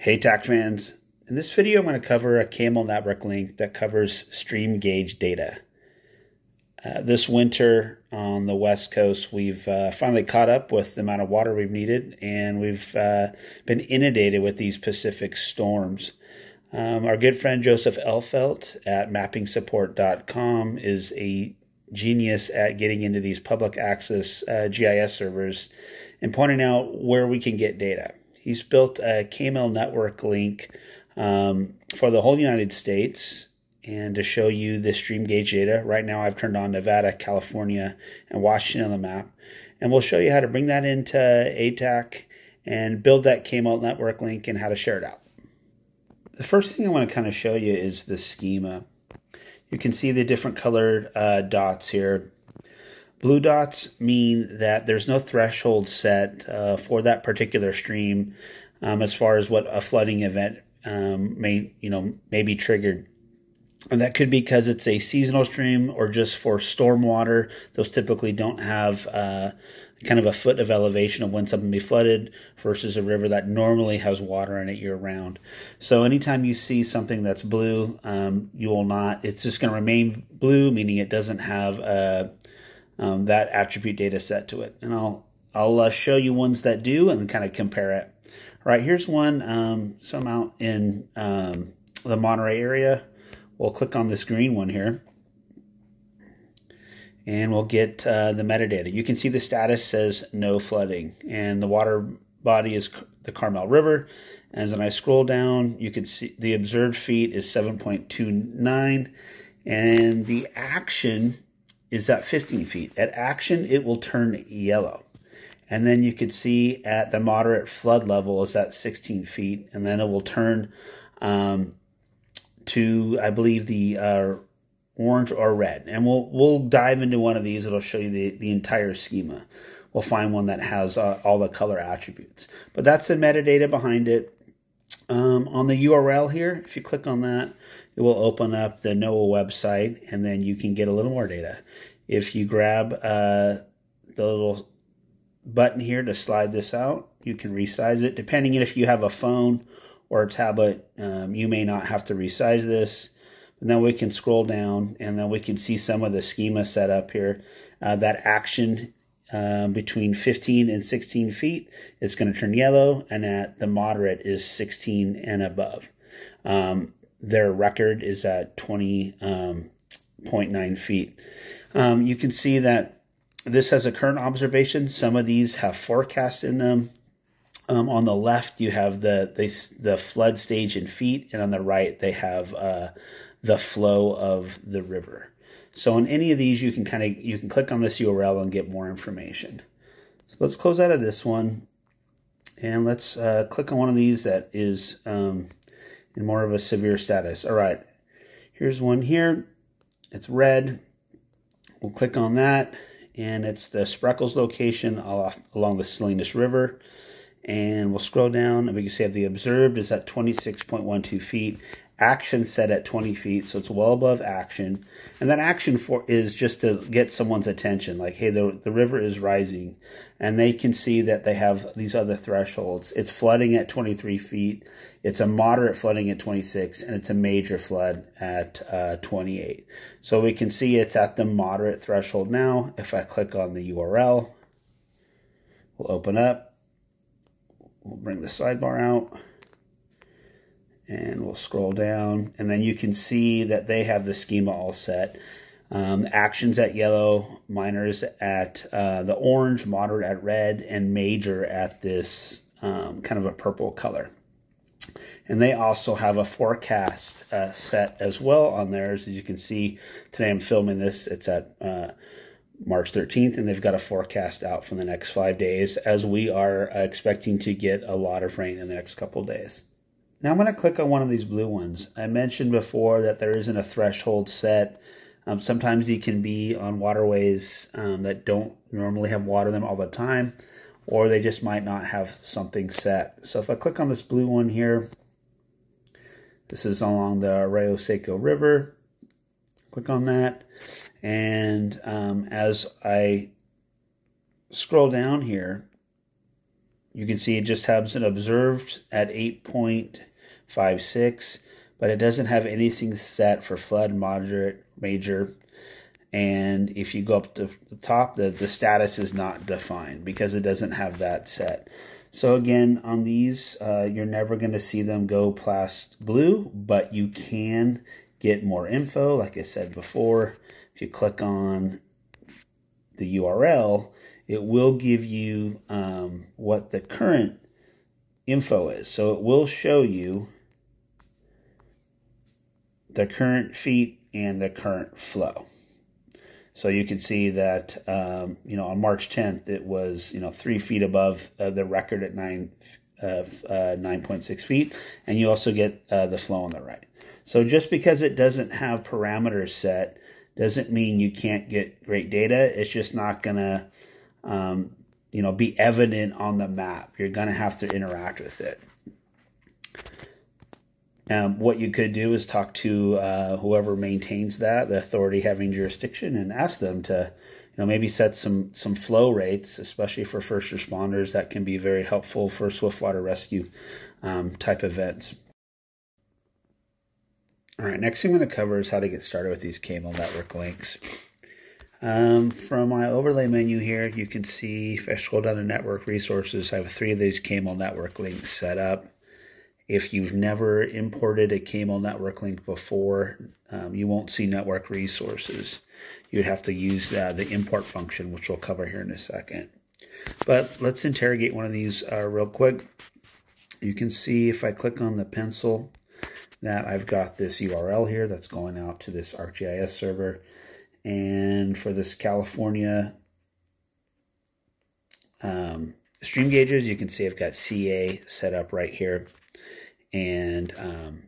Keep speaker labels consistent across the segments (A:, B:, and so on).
A: Hey TAK fans, in this video I'm going to cover a KML network link that covers stream gauge data. Uh, this winter on the west coast we've uh, finally caught up with the amount of water we've needed and we've uh, been inundated with these Pacific storms. Um, our good friend Joseph Elfelt at mappingsupport.com is a genius at getting into these public access uh, GIS servers and pointing out where we can get data. He's built a KML network link um, for the whole United States and to show you the stream gauge data. Right now, I've turned on Nevada, California, and Washington on the map. And we'll show you how to bring that into ATAK and build that KML network link and how to share it out. The first thing I want to kind of show you is the schema. You can see the different colored uh, dots here. Blue dots mean that there's no threshold set uh, for that particular stream um, as far as what a flooding event um, may, you know, may be triggered. And that could be because it's a seasonal stream or just for stormwater. Those typically don't have uh, kind of a foot of elevation of when something be flooded versus a river that normally has water in it year round. So anytime you see something that's blue, um, you will not, it's just going to remain blue, meaning it doesn't have uh, um, that attribute data set to it. And I'll, I'll uh, show you ones that do and kind of compare it. All right, here's one, um, some out in um, the Monterey area. We'll click on this green one here and we'll get uh, the metadata. You can see the status says no flooding and the water body is the Carmel River. As then I scroll down, you can see the observed feet is 7.29 and the action is at 15 feet. At action, it will turn yellow. And then you could see at the moderate flood level is at 16 feet. And then it will turn um, to, I believe, the uh, orange or red. And we'll, we'll dive into one of these. It'll show you the, the entire schema. We'll find one that has uh, all the color attributes. But that's the metadata behind it. Um, on the URL here, if you click on that, it will open up the NOAA website and then you can get a little more data. If you grab uh, the little button here to slide this out, you can resize it. Depending if you have a phone or a tablet, um, you may not have to resize this. And then we can scroll down and then we can see some of the schema set up here. Uh, that action uh, between 15 and 16 feet, it's going to turn yellow, and at the moderate is 16 and above. Um, their record is at 20.9 um, feet. Um, you can see that this has a current observation. Some of these have forecasts in them. Um, on the left, you have the, the, the flood stage in feet, and on the right, they have uh, the flow of the river. So on any of these, you can kind of you can click on this URL and get more information. So let's close out of this one, and let's uh, click on one of these that is um, in more of a severe status. All right, here's one here. It's red. We'll click on that, and it's the Spreckels location along the Salinas River. And we'll scroll down, and we can see the observed is at 26.12 feet, action set at 20 feet so it's well above action. And that action for is just to get someone's attention like hey the, the river is rising. And they can see that they have these other thresholds. It's flooding at 23 feet. It's a moderate flooding at 26 and it's a major flood at uh, 28 so we can see it's at the moderate threshold now. If i click on the url we'll open up we'll bring the sidebar out and we'll scroll down and then you can see that they have the schema all set. Um, actions at yellow, minors at uh, the orange, moderate at red, and major at this um, kind of a purple color. And they also have a forecast uh, set as well on theirs. As you can see, today I'm filming this. It's at uh, March 13th, and they've got a forecast out for the next five days as we are expecting to get a lot of rain in the next couple days. Now I'm going to click on one of these blue ones. I mentioned before that there isn't a threshold set. Um, sometimes you can be on waterways um, that don't normally have water in them all the time, or they just might not have something set. So if I click on this blue one here, this is along the Arroyo Seco River. Click on that. And um, as I scroll down here, you can see it just has an observed at 8.56, but it doesn't have anything set for flood, moderate, major. And if you go up to the top, the, the status is not defined because it doesn't have that set. So again, on these, uh, you're never going to see them go past blue, but you can get more info. Like I said before, if you click on the URL, it will give you um, what the current info is. So it will show you the current feet and the current flow. So you can see that, um, you know, on March 10th, it was, you know, three feet above uh, the record at nine, uh, 9.6 feet. And you also get uh, the flow on the right. So just because it doesn't have parameters set doesn't mean you can't get great data. It's just not going to, um, you know, be evident on the map. You're going to have to interact with it. Um, what you could do is talk to uh, whoever maintains that, the authority having jurisdiction, and ask them to, know, maybe set some some flow rates, especially for first responders. That can be very helpful for swiftwater rescue um, type events. All right, next thing I'm going to cover is how to get started with these KML network links. Um, from my overlay menu here, you can see if I scroll down to network resources, I have three of these KML network links set up. If you've never imported a KML network link before, um, you won't see network resources. You'd have to use uh, the import function, which we'll cover here in a second. But let's interrogate one of these uh, real quick. You can see if I click on the pencil that I've got this URL here that's going out to this ArcGIS server. And for this California um, stream gauges, you can see I've got CA set up right here and um,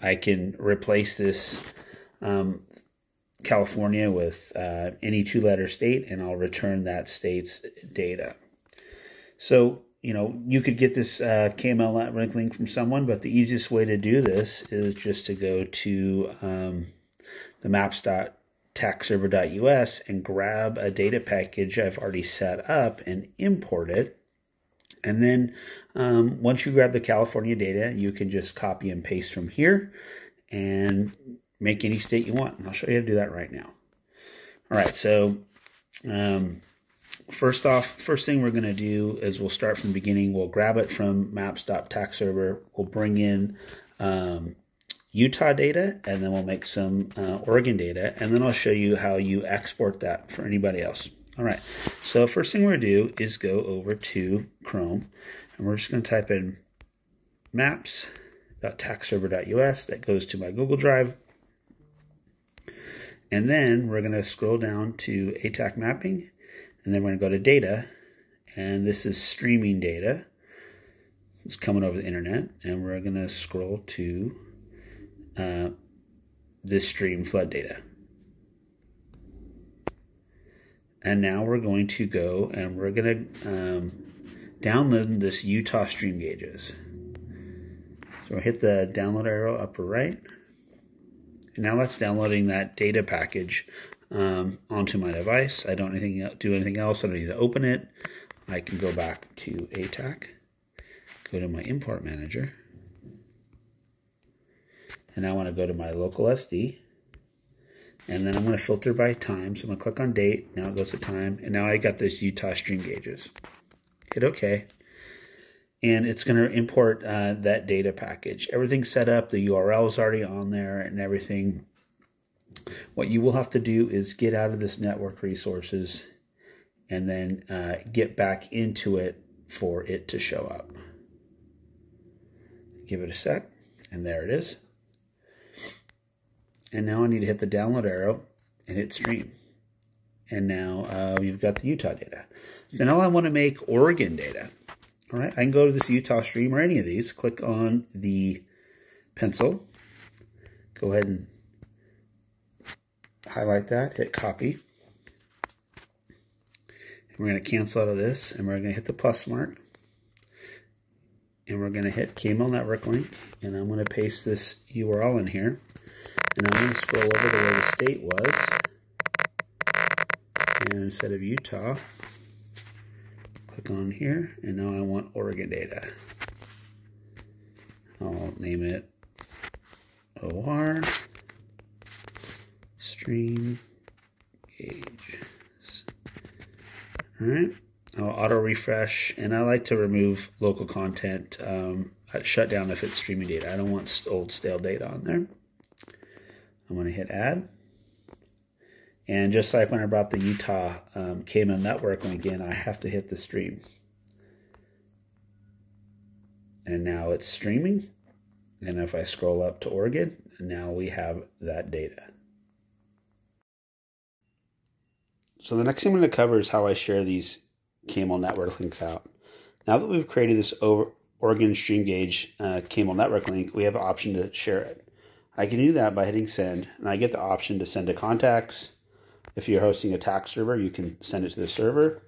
A: I can replace this um, California with uh, any two-letter state, and I'll return that state's data. So, you know, you could get this uh, KML link from someone, but the easiest way to do this is just to go to um, the maps.takserver.us and grab a data package I've already set up and import it and then um, once you grab the California data, you can just copy and paste from here and make any state you want. And I'll show you how to do that right now. All right, so um, first off, first thing we're going to do is we'll start from beginning. We'll grab it from maps.takserver. We'll bring in um, Utah data, and then we'll make some uh, Oregon data, and then I'll show you how you export that for anybody else. All right, so first thing we're to do is go over to Chrome, and we're just going to type in maps.takserver.us. That goes to my Google Drive. And then we're going to scroll down to ATAK mapping, and then we're to go to data, and this is streaming data. It's coming over the internet, and we're going to scroll to uh, this stream flood data. And now we're going to go and we're going to um, download this Utah stream gauges. So I hit the download arrow upper right. And now that's downloading that data package um, onto my device. I don't anything, do anything else. I don't need to open it. I can go back to ATAK, go to my import manager, and I want to go to my local SD and then I'm going to filter by time. So I'm going to click on date. Now it goes to time. And now I got this Utah stream gauges. Hit OK. And it's going to import uh, that data package. Everything's set up. The URL is already on there and everything. What you will have to do is get out of this network resources and then uh, get back into it for it to show up. Give it a sec. And there it is. And now I need to hit the download arrow and hit stream. And now uh, we've got the Utah data. So now I want to make Oregon data. All right, I can go to this Utah stream or any of these, click on the pencil, go ahead and highlight that, hit copy. And we're going to cancel out of this, and we're going to hit the plus mark. And we're going to hit KML network link, and I'm going to paste this URL in here. And I'm going to scroll over to where the state was. And instead of Utah, click on here, and now I want Oregon data. I'll name it OR stream gauge. All right, I'll auto refresh, and I like to remove local content um, shut down if it's streaming data. I don't want old stale data on there. I'm going to hit add. And just like when I brought the Utah um, network link in, I have to hit the stream. And now it's streaming. And if I scroll up to Oregon, now we have that data. So the next thing I'm going to cover is how I share these KML network links out. Now that we've created this Oregon Stream Gauge uh, network link, we have an option to share it. I can do that by hitting send, and I get the option to send to contacts, if you're hosting a TAK server, you can send it to the server.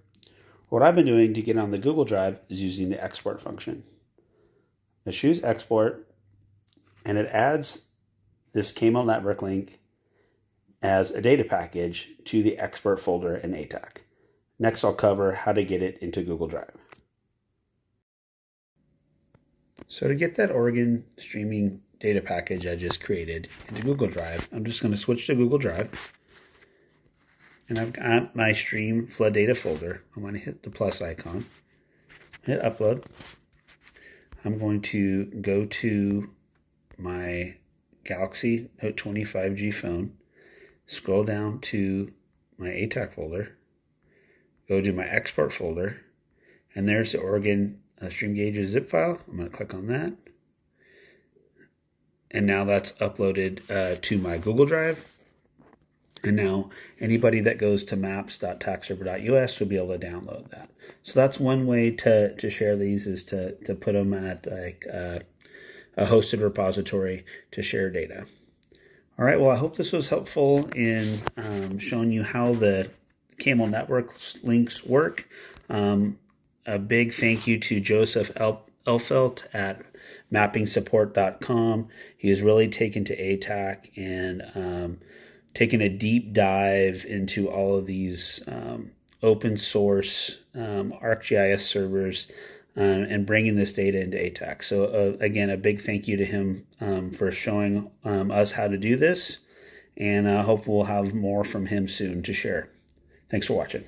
A: What I've been doing to get on the Google Drive is using the export function. I choose export, and it adds this KML network link as a data package to the export folder in ATAK. Next, I'll cover how to get it into Google Drive. So to get that Oregon streaming data package I just created into Google Drive, I'm just going to switch to Google Drive and I've got my stream flood data folder. I'm going to hit the plus icon, hit upload. I'm going to go to my Galaxy Note 20 5G phone, scroll down to my ATAK folder, go to my export folder, and there's the Oregon uh, Stream Gauges zip file. I'm going to click on that. And now that's uploaded uh, to my Google Drive. And now anybody that goes to maps.takserver.us will be able to download that. So that's one way to, to share these is to, to put them at like uh, a hosted repository to share data. All right, well, I hope this was helpful in um, showing you how the KML network links work. Um, a big thank you to Joseph El- Elfelt at mappingsupport.com. He has really taken to ATAK and um, taken a deep dive into all of these um, open source um, ArcGIS servers uh, and bringing this data into ATAK. So, uh, again, a big thank you to him um, for showing um, us how to do this. And I hope we'll have more from him soon to share. Thanks for watching.